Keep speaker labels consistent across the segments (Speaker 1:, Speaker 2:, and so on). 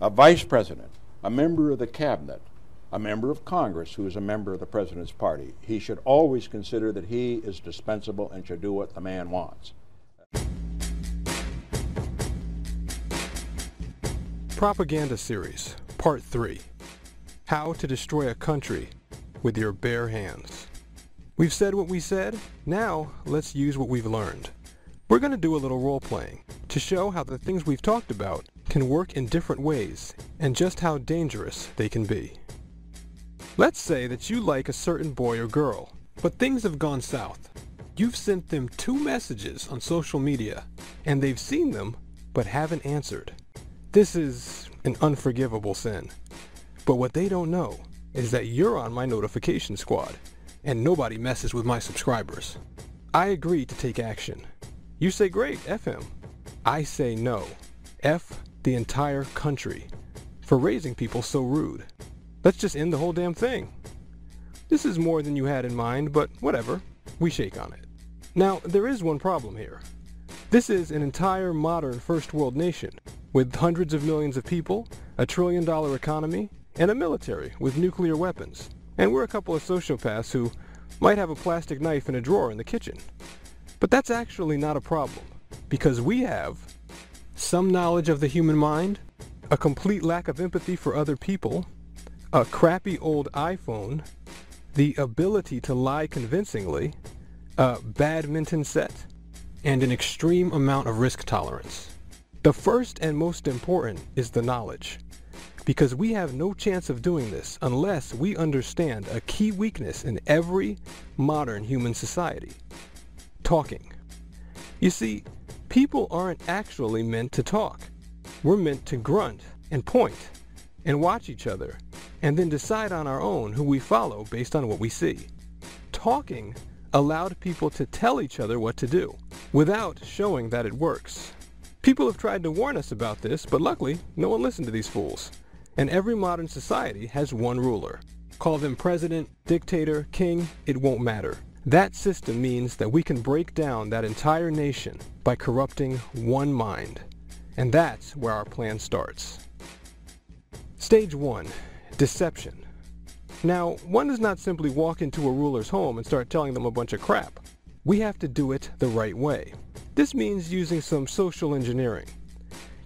Speaker 1: a vice president, a member of the cabinet, a member of Congress who is a member of the president's party. He should always consider that he is dispensable and should do what the man wants.
Speaker 2: Propaganda Series, Part 3 How to Destroy a Country with Your Bare Hands. We've said what we said, now let's use what we've learned. We're going to do a little role playing to show how the things we've talked about can work in different ways and just how dangerous they can be. Let's say that you like a certain boy or girl, but things have gone south. You've sent them two messages on social media, and they've seen them, but haven't answered. This is an unforgivable sin. But what they don't know is that you're on my notification squad, and nobody messes with my subscribers. I agree to take action. You say great, F him. I say no. F the entire country for raising people so rude. Let's just end the whole damn thing. This is more than you had in mind, but whatever. We shake on it. Now, there is one problem here. This is an entire modern first world nation with hundreds of millions of people, a trillion dollar economy, and a military with nuclear weapons. And we're a couple of sociopaths who might have a plastic knife in a drawer in the kitchen. But that's actually not a problem, because we have some knowledge of the human mind, a complete lack of empathy for other people, a crappy old iPhone, the ability to lie convincingly, a badminton set, and an extreme amount of risk tolerance. The first and most important is the knowledge, because we have no chance of doing this unless we understand a key weakness in every modern human society, talking. You see, people aren't actually meant to talk. We're meant to grunt and point and watch each other and then decide on our own who we follow based on what we see. Talking allowed people to tell each other what to do without showing that it works. People have tried to warn us about this, but luckily no one listened to these fools. And every modern society has one ruler. Call them president, dictator, king, it won't matter. That system means that we can break down that entire nation by corrupting one mind. And that's where our plan starts. Stage 1. Deception. Now, one does not simply walk into a ruler's home and start telling them a bunch of crap. We have to do it the right way. This means using some social engineering.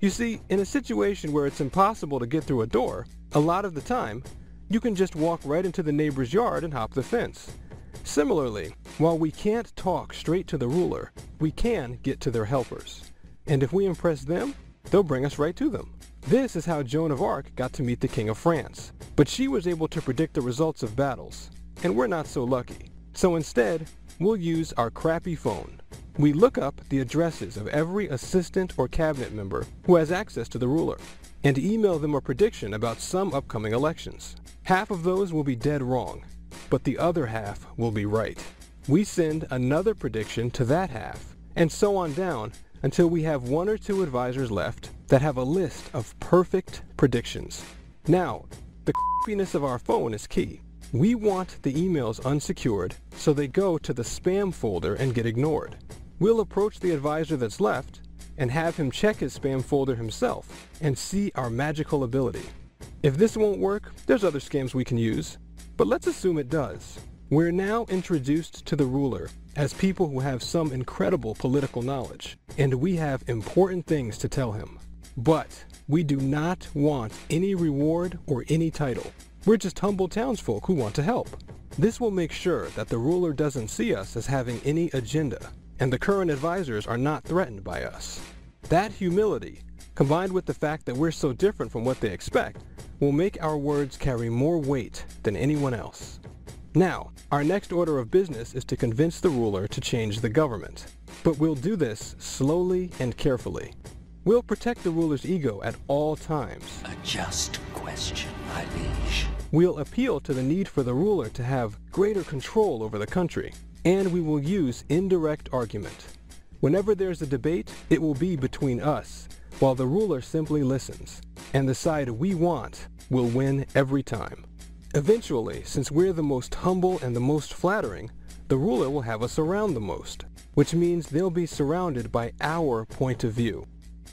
Speaker 2: You see, in a situation where it's impossible to get through a door, a lot of the time, you can just walk right into the neighbor's yard and hop the fence. Similarly, while we can't talk straight to the ruler, we can get to their helpers. And if we impress them, they'll bring us right to them. This is how Joan of Arc got to meet the King of France. But she was able to predict the results of battles, and we're not so lucky. So instead, we'll use our crappy phone. We look up the addresses of every assistant or cabinet member who has access to the ruler, and email them a prediction about some upcoming elections. Half of those will be dead wrong, but the other half will be right. We send another prediction to that half, and so on down until we have one or two advisors left that have a list of perfect predictions. Now, the creepiness of our phone is key. We want the emails unsecured so they go to the spam folder and get ignored. We'll approach the advisor that's left and have him check his spam folder himself and see our magical ability. If this won't work, there's other scams we can use. But let's assume it does. We're now introduced to the ruler as people who have some incredible political knowledge, and we have important things to tell him. But we do not want any reward or any title. We're just humble townsfolk who want to help. This will make sure that the ruler doesn't see us as having any agenda, and the current advisors are not threatened by us. That humility, combined with the fact that we're so different from what they expect, will make our words carry more weight than anyone else. Now, our next order of business is to convince the ruler to change the government. But we'll do this slowly and carefully. We'll protect the ruler's ego at all times.
Speaker 3: A just question, my liege.
Speaker 2: We'll appeal to the need for the ruler to have greater control over the country. And we will use indirect argument. Whenever there's a debate, it will be between us, while the ruler simply listens. And the side we want will win every time. Eventually, since we're the most humble and the most flattering, the ruler will have us around the most, which means they'll be surrounded by our point of view.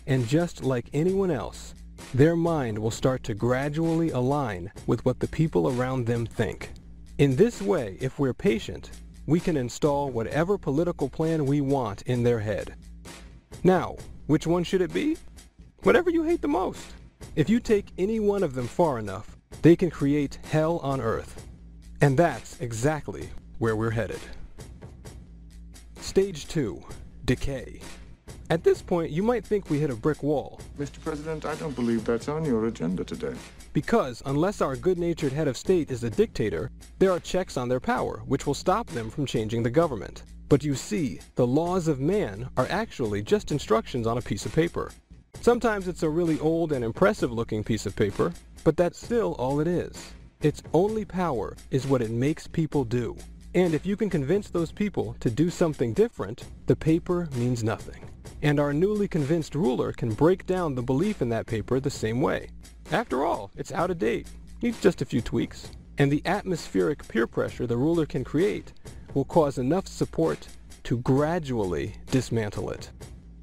Speaker 2: And just like anyone else, their mind will start to gradually align with what the people around them think. In this way, if we're patient, we can install whatever political plan we want in their head. Now, which one should it be? Whatever you hate the most. If you take any one of them far enough, they can create hell on earth. And that's exactly where we're headed. Stage 2. Decay. At this point, you might think we hit a brick wall.
Speaker 4: Mr. President, I don't believe that's on your agenda today.
Speaker 2: Because unless our good-natured head of state is a dictator, there are checks on their power, which will stop them from changing the government. But you see, the laws of man are actually just instructions on a piece of paper. Sometimes it's a really old and impressive looking piece of paper, but that's still all it is. Its only power is what it makes people do. And if you can convince those people to do something different, the paper means nothing and our newly convinced ruler can break down the belief in that paper the same way. After all, it's out of date, needs just a few tweaks, and the atmospheric peer pressure the ruler can create will cause enough support to gradually dismantle it.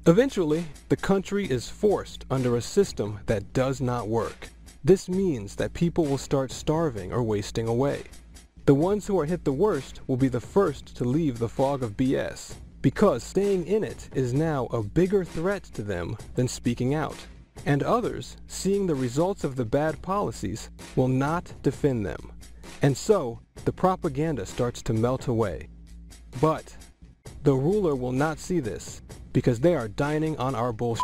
Speaker 2: Eventually, the country is forced under a system that does not work. This means that people will start starving or wasting away. The ones who are hit the worst will be the first to leave the fog of BS because staying in it is now a bigger threat to them than speaking out. And others, seeing the results of the bad policies, will not defend them. And so, the propaganda starts to melt away. But, the ruler will not see this, because they are dining on our bullshit.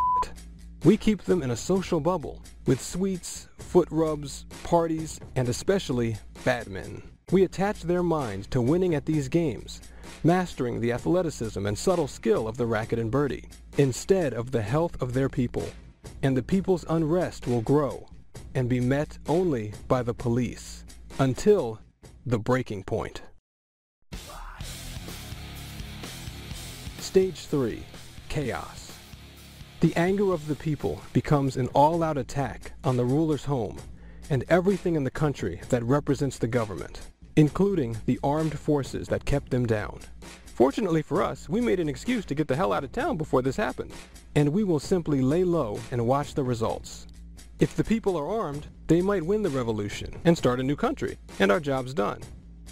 Speaker 2: We keep them in a social bubble, with sweets, foot rubs, parties, and especially badminton. We attach their mind to winning at these games, mastering the athleticism and subtle skill of the racket and birdie, instead of the health of their people. And the people's unrest will grow and be met only by the police until the breaking point. Stage 3. Chaos. The anger of the people becomes an all-out attack on the ruler's home and everything in the country that represents the government including the armed forces that kept them down. Fortunately for us, we made an excuse to get the hell out of town before this happened, and we will simply lay low and watch the results. If the people are armed, they might win the revolution and start a new country, and our job's done.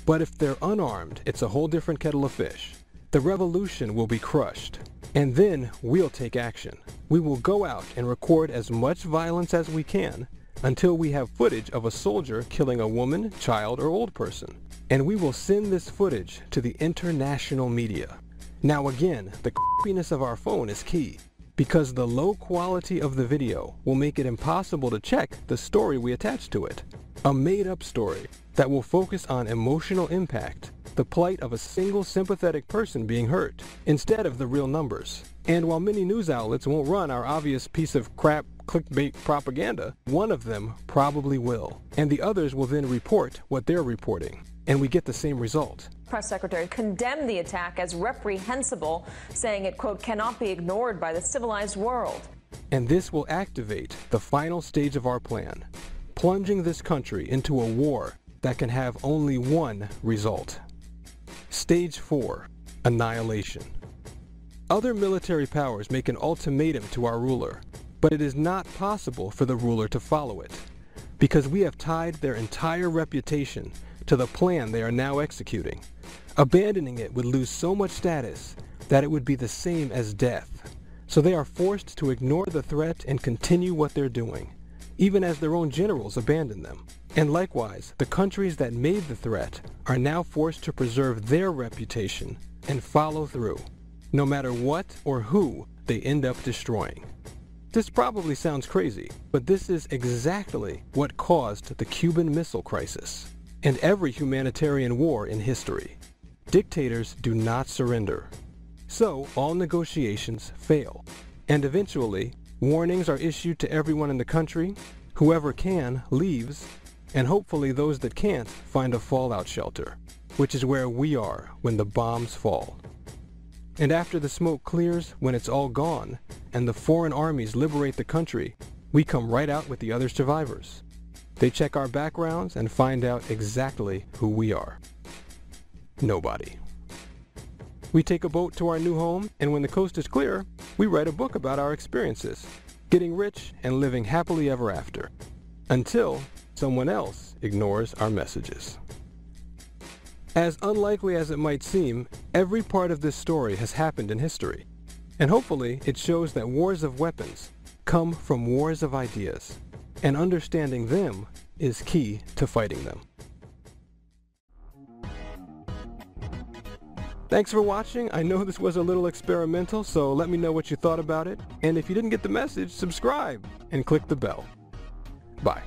Speaker 2: But if they're unarmed, it's a whole different kettle of fish. The revolution will be crushed, and then we'll take action. We will go out and record as much violence as we can until we have footage of a soldier killing a woman, child, or old person. And we will send this footage to the international media. Now again, the creepiness of our phone is key because the low quality of the video will make it impossible to check the story we attach to it. A made-up story that will focus on emotional impact, the plight of a single sympathetic person being hurt, instead of the real numbers. And while many news outlets won't run our obvious piece of crap clickbait propaganda, one of them probably will. And the others will then report what they're reporting. And we get the same result.
Speaker 5: Press Secretary condemned the attack as reprehensible, saying it, quote, cannot be ignored by the civilized world.
Speaker 2: And this will activate the final stage of our plan, plunging this country into a war that can have only one result. Stage 4. Annihilation. Other military powers make an ultimatum to our ruler, but it is not possible for the ruler to follow it, because we have tied their entire reputation to the plan they are now executing. Abandoning it would lose so much status that it would be the same as death. So they are forced to ignore the threat and continue what they're doing, even as their own generals abandon them. And likewise, the countries that made the threat are now forced to preserve their reputation and follow through no matter what or who they end up destroying. This probably sounds crazy, but this is exactly what caused the Cuban Missile Crisis and every humanitarian war in history. Dictators do not surrender. So all negotiations fail. And eventually, warnings are issued to everyone in the country. Whoever can leaves, and hopefully those that can't find a fallout shelter, which is where we are when the bombs fall. And after the smoke clears, when it's all gone, and the foreign armies liberate the country, we come right out with the other survivors. They check our backgrounds and find out exactly who we are. Nobody. We take a boat to our new home, and when the coast is clear, we write a book about our experiences. getting rich and living happily ever after, until someone else ignores our messages. As unlikely as it might seem, every part of this story has happened in history, and hopefully it shows that wars of weapons come from wars of ideas, and understanding them is key to fighting them. Thanks for watching. I know this was a little experimental, so let me know what you thought about it. And if you didn't get the message, subscribe and click the bell. Bye.